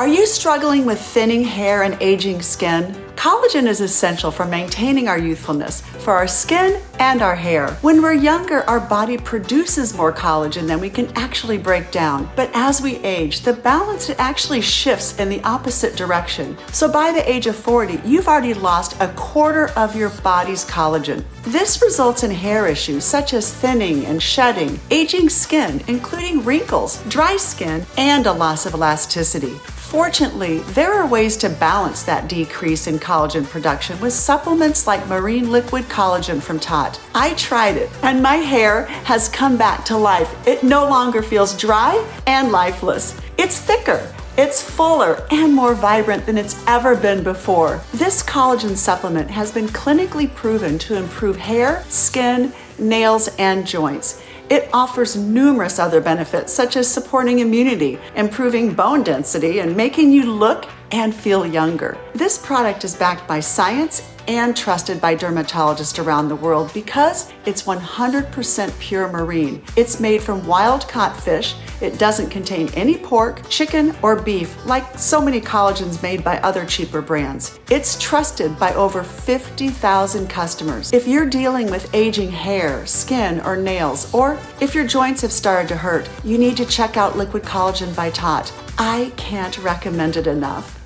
Are you struggling with thinning hair and aging skin? Collagen is essential for maintaining our youthfulness, for our skin and our hair. When we're younger, our body produces more collagen than we can actually break down. But as we age, the balance actually shifts in the opposite direction. So by the age of 40, you've already lost a quarter of your body's collagen. This results in hair issues such as thinning and shedding, aging skin, including wrinkles, dry skin, and a loss of elasticity. Fortunately, there are ways to balance that decrease in collagen production with supplements like marine liquid collagen from Taut. I tried it and my hair has come back to life. It no longer feels dry and lifeless. It's thicker. It's fuller and more vibrant than it's ever been before. This collagen supplement has been clinically proven to improve hair, skin, nails, and joints. It offers numerous other benefits, such as supporting immunity, improving bone density, and making you look and feel younger. This product is backed by science and trusted by dermatologists around the world because it's 100% pure marine. It's made from wild caught fish. It doesn't contain any pork, chicken, or beef like so many collagens made by other cheaper brands. It's trusted by over 50,000 customers. If you're dealing with aging hair, skin, or nails, or if your joints have started to hurt, you need to check out Liquid Collagen by Taut. I can't recommend it enough.